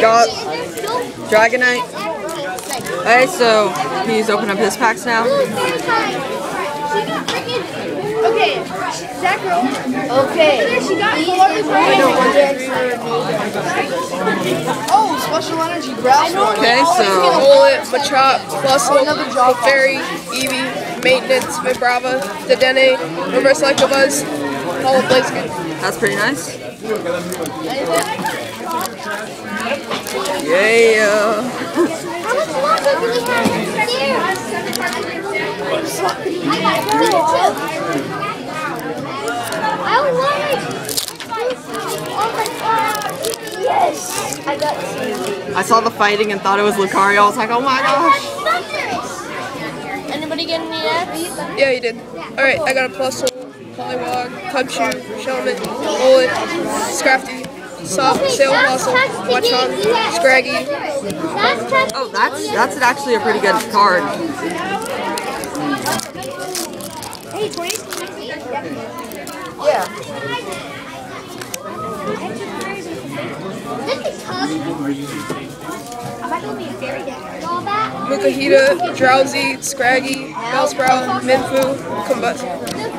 We got Dragonite. Alright, so he's opening up his packs now. Okay, Zach Rowe. Okay. She got Oh, special energy grass. Okay, so Bullet, Machop, Flustle, Fairy, Eevee, Maintenance, Vibrava, Dedenne, Reverse Electabuzz, Holo Blaziken. that's pretty nice. Yeah. How much longer do we have upstairs? I got. I want Oh my god. Yes. I got two. I saw the fighting and thought it was Lucario. I was like, oh my gosh. Anybody get any X? Yeah, you did. Alright, I got a Plusle, Poliwag, Cubchoo, Shelmet, Bullet, Scrafty, Soft, Sail Fossil, Watchog, Scraggy. Oh, that's that's actually a pretty good card. Hey, 20. Yeah. This is tough. I'm not gonna be a fairy dancer and all that. Makuhita, Drowzee, Scraggy, Bellsprout, Mienfoo, Combust,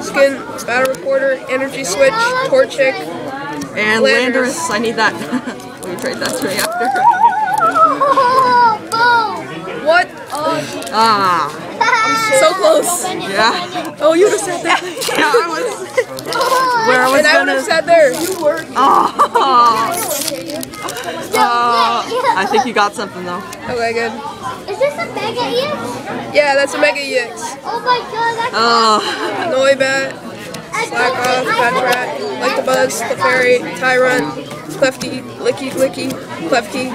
Skin, Battle Reporter, Energy Switch, Torchic, And Landorus. Landorus, I need that. we me trade that to me after. Oh, boom. What? Ah, So close. yeah. Oh, you would have sat there. Yeah, I was where I was And I would have sat there. Oh. Uh, I think you got something though. Okay, good. Is this a Mega EX? Yeah, that's a Mega EX. Oh my god, that's Oh, Noibat, Slackoff, Patrat, Electabuzz, the Fairy, Tyrunt, Clefty, Lickilicky, Clefty,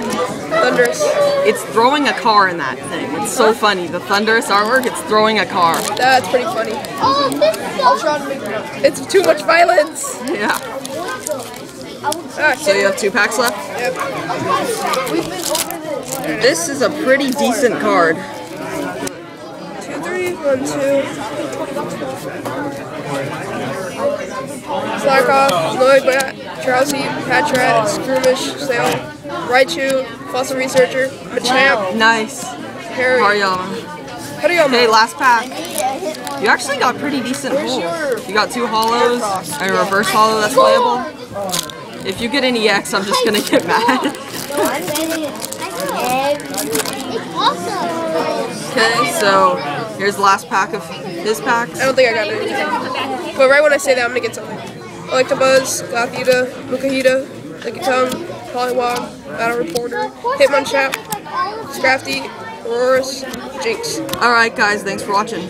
Thundurus. it's throwing a car in that thing. It's so funny. The Thundurus artwork, it's throwing a car. That's pretty funny. Oh, this is I'll try to make it up. It's too much violence. Yeah. Ah, So you have two packs left. Yep. We've been over this. This is a pretty decent card. Two, three, one, two. Slackoff, Noibat, Drowzee, Patrat, Skirmish, Sail, Raichu, Fossil Researcher, Machamp, Nice. Harry. Hariyama. Hariyama. Okay, last pack. You actually got pretty decent pulls. You got two holos and a reverse holo that's playable. If you get an EX, I'm just gonna get mad. It's awesome. Okay, so here's the last pack of his packs. I don't think I got it. But right when I say that, I'm gonna get something. Electabuzz, Gothita, Makuhita, Lickitung, Poliwag, Battle Reporter, Hitmonchan, Scrafty, Aurorus, Jinx. Alright guys, thanks for watching.